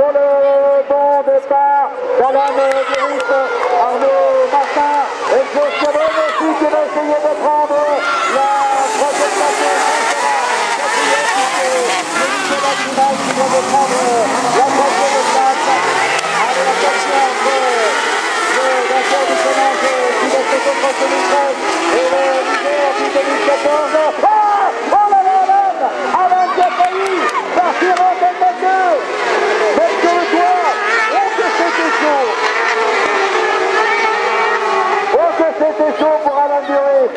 pour le bon départ Guéris, Arnaud Martin et Chabon aussi qui va essayer de prendre la troisième place quatrième puisque c'est Nicolas Grimal qui vient de prendre la troisième place. Allez, attention entre le vainqueur du challenge qui va se contre 2013 et le leader du 2014. Ah Oh là là, Alan Alan qui a failli partir en tête de deux Mais que le toit Oh que c'était chaud Oh que c'était chaud pour Alain Durif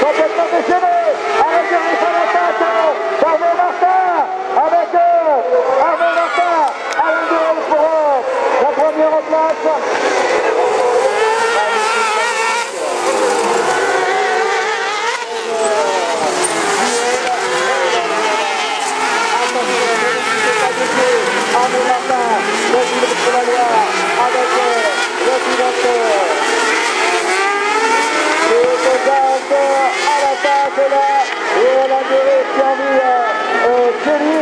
complètement déchaîné, Alain Durif à l'attaque, Arnaud Martin avec euh, Arnaud Martin, Alain Durif pour euh, la première place. Arnaud Martin, le pilote de la loi, avec euh, le pilote et Kozak à là, et on a duré qui a mis euh, Kelly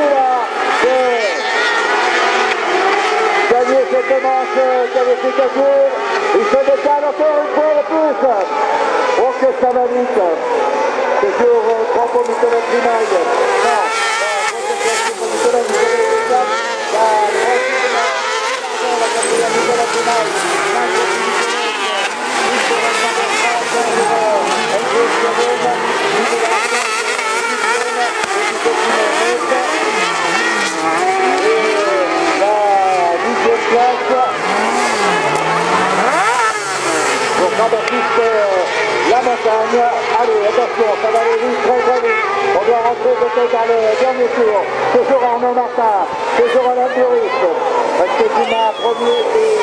de gagner. Il se décale encore une fois de plus. Oh que ça va vite. Euh, Grimal. Non, euh, pour Nicolas Grimal. La troisième, la quatrième Nicolas Grimal. La dixième place pour Jean-Baptiste Allez, attention, ça va aller vite, très très vite. On doit rentrer peut-être dans le dernier tour. Toujours Arnaud Martin, toujours Alain Duris. Parce que Dumas, premier et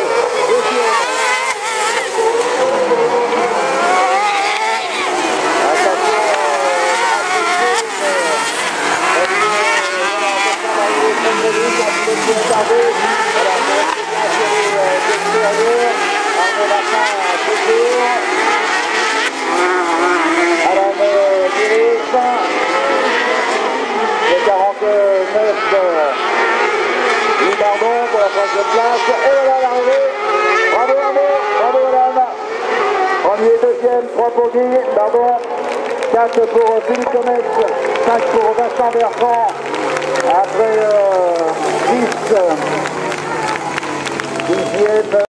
La place. Et voilà l'arrivée. Bravo bravo Alain. Premier, deuxième, 3 pour Guy, pardon. 4 pour Philippe Gomez, 5 pour Vincent Bertrand. Après euh, 10, dixième.